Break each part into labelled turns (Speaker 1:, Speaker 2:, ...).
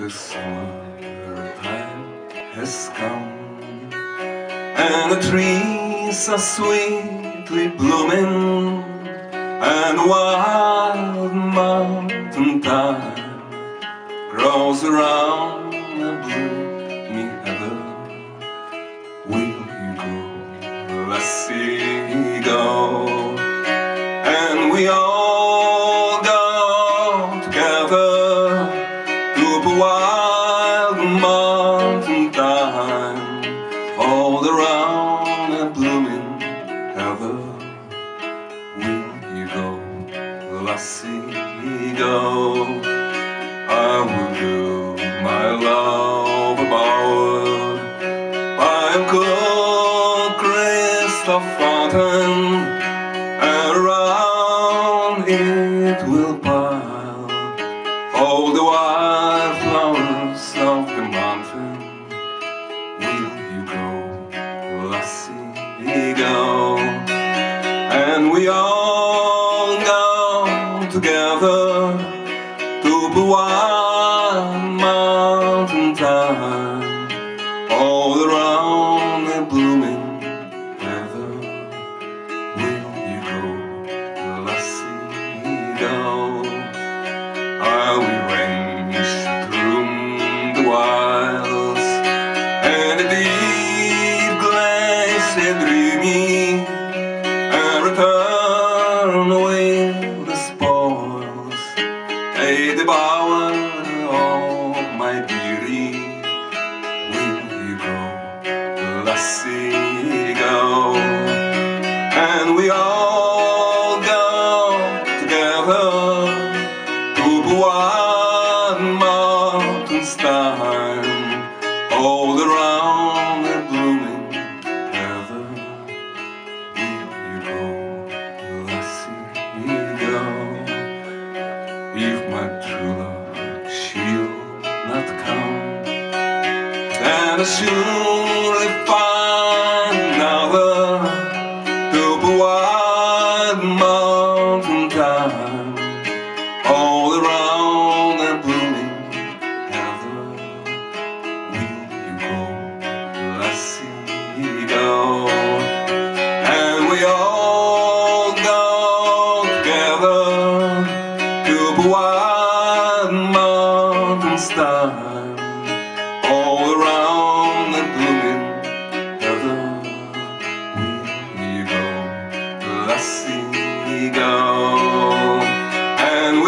Speaker 1: the summertime has come. And the trees are sweetly blooming And wild mountain thyme Grows around the bloomy heather Will you go, let's see go? And we all wild mountain thyme All around the blooming heather Will you go, lassie, go? I will do my love about by a cool crystal fountain And around it will pile mountain Will you go, lassie, go? And we all go together to the wild mountain And we all go together. To the wild mountains thyme All around the blooming heather. Will you go, lassie, go? If my true love she'll not come. Then I mountain thyme All around the blooming heather Will you go, lassie, go? And we all go together To the wild mountains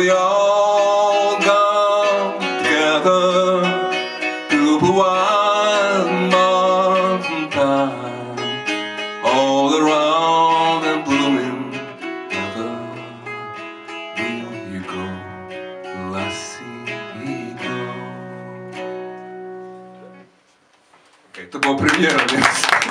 Speaker 1: we all come together to Hawaiian mountain thyme, all around and blooming ever. Will you go, Lassie, go? Okay, to było premiere.